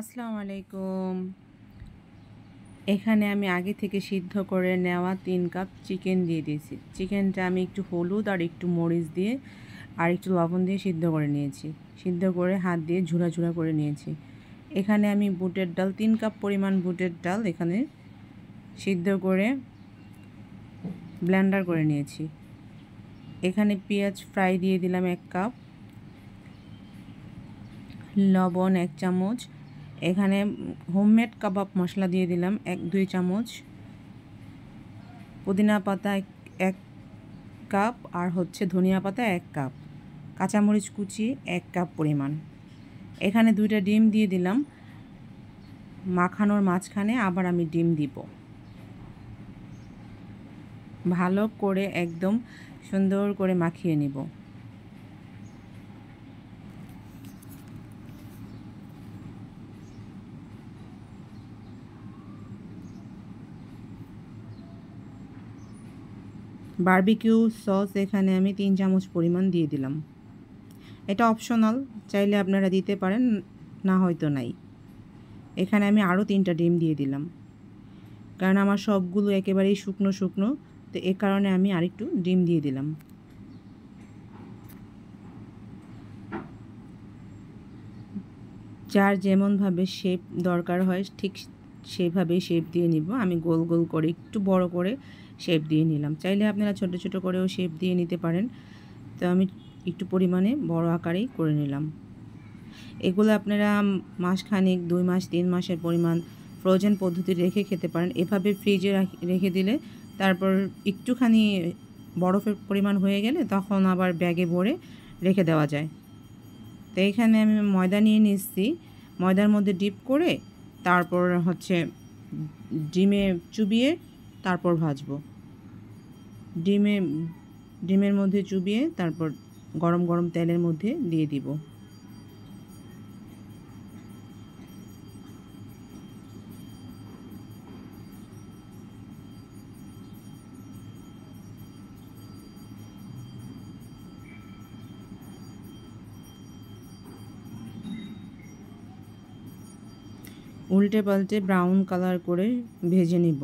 আসসালামু আলাইকুম। এখানে আমি আগে থেকে সিদ্ধ করে নেওয়া তিন কাপ চিকেন দিয়ে দিয়েছি। চিকেনটা আমি একটু হলুদ আর একটু মরিচ দিয়ে আর একটু লবণ দিয়ে সিদ্ধ করে নিয়েছি। সিদ্ধ করে হাত দিয়ে ঝুড়া ঝুড়া করে নিয়েছি। এখানে আমি বুটের ডাল, তিন কাপ পরিমাণ বুটের ডাল এখানে সিদ্ধ করে ব্লেন্ডার করে নিয়েছি। এখানে পেঁয়াজ ফ্রাই দিয়ে দিলাম এক কাপ। লবণ এক চামচ। এখানে হোমমেড কাবাব মশলা দিয়ে দিলাম এক, দুই চামচ। পুদিনা পাতা এক কাপ আর হচ্ছে ধনিয়া পাতা এক কাপ। কাঁচামরিচ কুচি এক কাপ পরিমাণ। এখানে দুইটা ডিম দিয়ে দিলাম। মাখানোর মাঝখানে আবার আমি ডিম দিব। ভালো করে একদম সুন্দর করে মাখিয়ে নিব। বারবিকিউ সস এখানে আমি তিন চামচ পরিমাণ দিয়ে দিলাম। এটা অপশনাল, চাইলে আপনারা দিতে পারেন, না হয়তো নাই। এখানে আমি আরও তিনটা ডিম দিয়ে দিলাম। কারণ আমার সবগুলো একেবারেই শুকনো শুকনো, তো এ কারণে আমি আরেকটু ডিম দিয়ে দিলাম। যার যেমনভাবে শেপ দরকার হয়, ঠিক সেইভাবেই শেপ দিয়ে নিব। আমি গোল গোল করে, একটু বড় করে শেপ দিয়ে নিলাম। চাইলে আপনারা ছোট ছোট করেও শেপ দিয়ে নিতে পারেন। তো আমি একটু পরিমাণে বড় আকারেই করে নিলাম। এগুলো আপনারা মাসখানেক, দুই মাস, তিন মাসের পরিমাণ ফ্রোজেন পদ্ধতি রেখে খেতে পারেন। এভাবে ফ্রিজে রেখে দিলে তারপর একটুখানি বরফের পরিমাণ হয়ে গেলে তখন আবার ব্যাগে ভরে রেখে দেওয়া যায়। তো এখানে আমি ময়দা নিয়ে নিচ্ছি। ময়দার মধ্যে ডিপ করে তারপর হচ্ছে ডিমে চুবিয়ে তারপর ভাজবো। ডিমে, ডিমের মধ্যে চুবিয়ে তারপর গরম গরম তেলের মধ্যে দিয়ে দিব। উল্টে পাল্টে ব্রাউন কালার করে ভেজে নিব।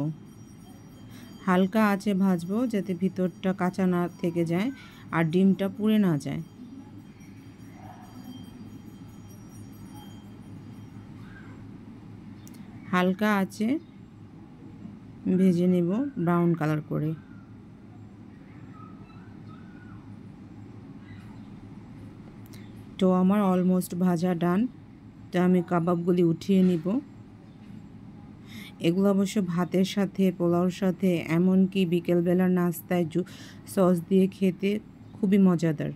হালকা আঁচে ভাজবো যাতে ভিতরটা কাঁচা না থেকে যায় আর ডিমটা পুড়ে না যায়। হালকা আঁচে ভেজে নেব ব্রাউন কালার করে। তো আমার অলমোস্ট ভাজা ডান তো আমি কাবাবগুলি উঠিয়ে নিব। এগুলো অবশ্য ভাতের সাথে, পোলাওর সাথে, এমনকি বিকেলবেলার নাস্তায় জু, সস দিয়ে খেতে খুবই মজাদার।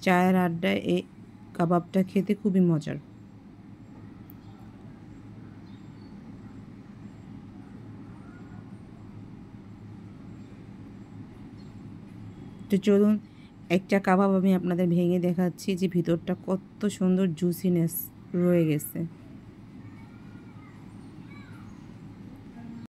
চায়ের আড্ডায় এই কাবাবটা খেতে খুবই মজার। তো চলুন, একটা কাবাব আমি আপনাদের ভেঙে দেখাচ্ছি যে ভিতরটা কত সুন্দর জুসিনেস রয়ে গেছে।